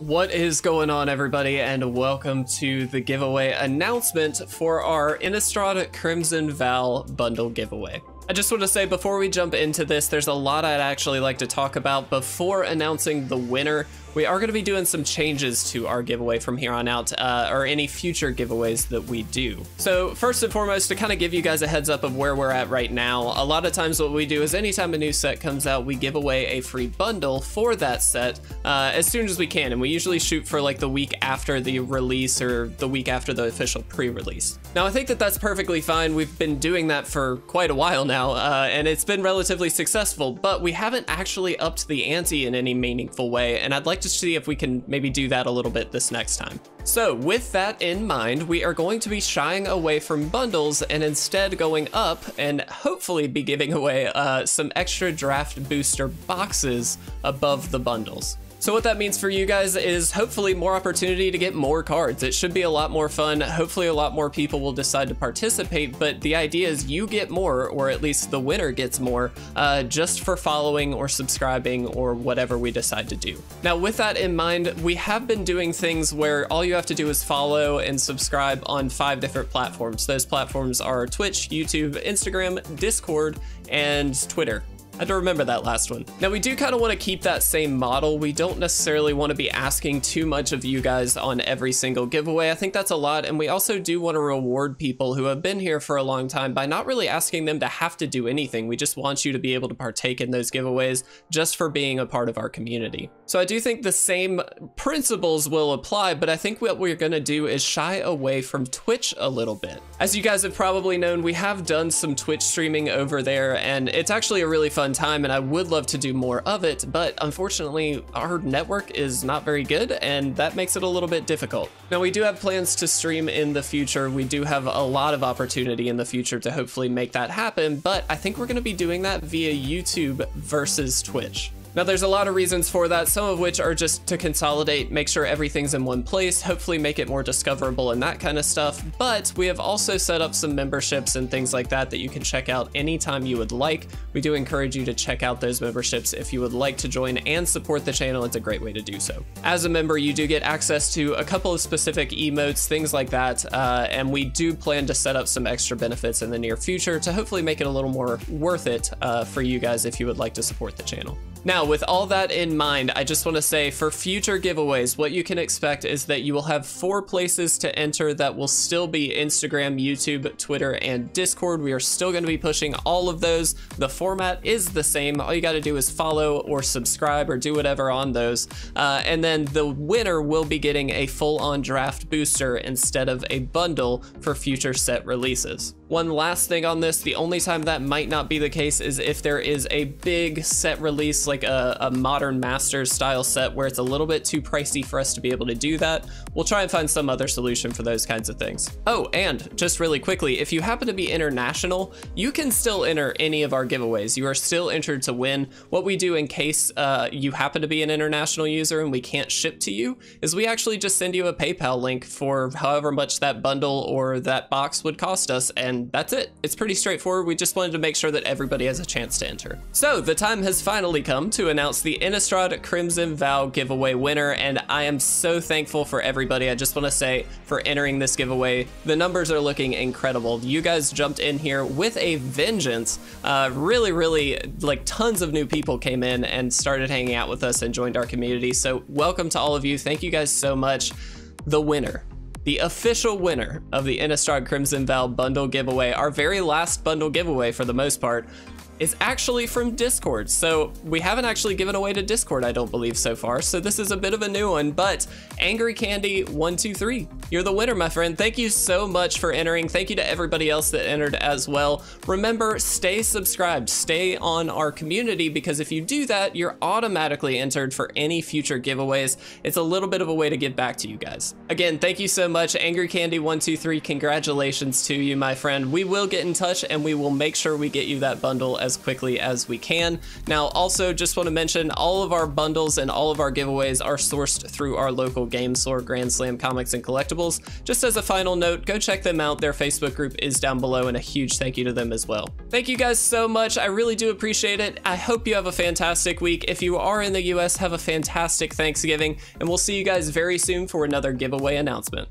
What is going on, everybody, and welcome to the giveaway announcement for our Innistrad Crimson Vow bundle giveaway. I just want to say before we jump into this, there's a lot I'd actually like to talk about before announcing the winner we are going to be doing some changes to our giveaway from here on out, uh, or any future giveaways that we do. So first and foremost, to kind of give you guys a heads up of where we're at right now, a lot of times what we do is anytime a new set comes out, we give away a free bundle for that set uh, as soon as we can, and we usually shoot for like the week after the release or the week after the official pre-release. Now I think that that's perfectly fine. We've been doing that for quite a while now, uh, and it's been relatively successful, but we haven't actually upped the ante in any meaningful way, and I'd like to see if we can maybe do that a little bit this next time. So with that in mind, we are going to be shying away from bundles and instead going up and hopefully be giving away uh, some extra draft booster boxes above the bundles. So what that means for you guys is hopefully more opportunity to get more cards. It should be a lot more fun. Hopefully a lot more people will decide to participate, but the idea is you get more, or at least the winner gets more, uh, just for following or subscribing or whatever we decide to do. Now with that in mind, we have been doing things where all you have to do is follow and subscribe on five different platforms. Those platforms are Twitch, YouTube, Instagram, Discord, and Twitter. I had to remember that last one. Now we do kind of want to keep that same model. We don't necessarily want to be asking too much of you guys on every single giveaway. I think that's a lot. And we also do want to reward people who have been here for a long time by not really asking them to have to do anything. We just want you to be able to partake in those giveaways just for being a part of our community. So I do think the same principles will apply, but I think what we're to do is shy away from Twitch a little bit. As you guys have probably known, we have done some Twitch streaming over there and it's actually a really fun time and I would love to do more of it, but unfortunately our network is not very good and that makes it a little bit difficult. Now we do have plans to stream in the future. We do have a lot of opportunity in the future to hopefully make that happen, but I think we're gonna be doing that via YouTube versus Twitch. Now there's a lot of reasons for that, some of which are just to consolidate, make sure everything's in one place, hopefully make it more discoverable and that kind of stuff, but we have also set up some memberships and things like that that you can check out anytime you would like. We do encourage you to check out those memberships if you would like to join and support the channel, it's a great way to do so. As a member, you do get access to a couple of specific emotes, things like that, uh, and we do plan to set up some extra benefits in the near future to hopefully make it a little more worth it uh, for you guys if you would like to support the channel. Now, with all that in mind, I just want to say for future giveaways, what you can expect is that you will have four places to enter that will still be Instagram, YouTube, Twitter, and Discord. We are still going to be pushing all of those. The format is the same. All you got to do is follow or subscribe or do whatever on those. Uh, and then the winner will be getting a full-on draft booster instead of a bundle for future set releases. One last thing on this, the only time that might not be the case is if there is a big set release, like a, a, modern Masters style set where it's a little bit too pricey for us to be able to do that. We'll try and find some other solution for those kinds of things. Oh, and just really quickly, if you happen to be international, you can still enter any of our giveaways. You are still entered to win. What we do in case uh, you happen to be an international user and we can't ship to you is we actually just send you a PayPal link for however much that bundle or that box would cost us and and that's it. It's pretty straightforward. We just wanted to make sure that everybody has a chance to enter. So the time has finally come to announce the Innistrad Crimson Vow giveaway winner, and I am so thankful for everybody. I just want to say for entering this giveaway, the numbers are looking incredible. You guys jumped in here with a vengeance. Uh, really, really, like tons of new people came in and started hanging out with us and joined our community. So welcome to all of you. Thank you guys so much. The winner the official winner of the Innistrad Crimson Vow bundle giveaway, our very last bundle giveaway for the most part, is actually from Discord. So we haven't actually given away to Discord, I don't believe so far. So this is a bit of a new one, but Angry Candy 123, you're the winner, my friend. Thank you so much for entering. Thank you to everybody else that entered as well. Remember, stay subscribed, stay on our community, because if you do that, you're automatically entered for any future giveaways. It's a little bit of a way to give back to you guys. Again, thank you so much. Angry Candy 123, congratulations to you, my friend. We will get in touch and we will make sure we get you that bundle as quickly as we can. Now, also just want to mention all of our bundles and all of our giveaways are sourced through our local game store, Grand Slam Comics and Collectibles. Just as a final note, go check them out. Their Facebook group is down below and a huge thank you to them as well. Thank you guys so much. I really do appreciate it. I hope you have a fantastic week. If you are in the US, have a fantastic Thanksgiving and we'll see you guys very soon for another giveaway announcement.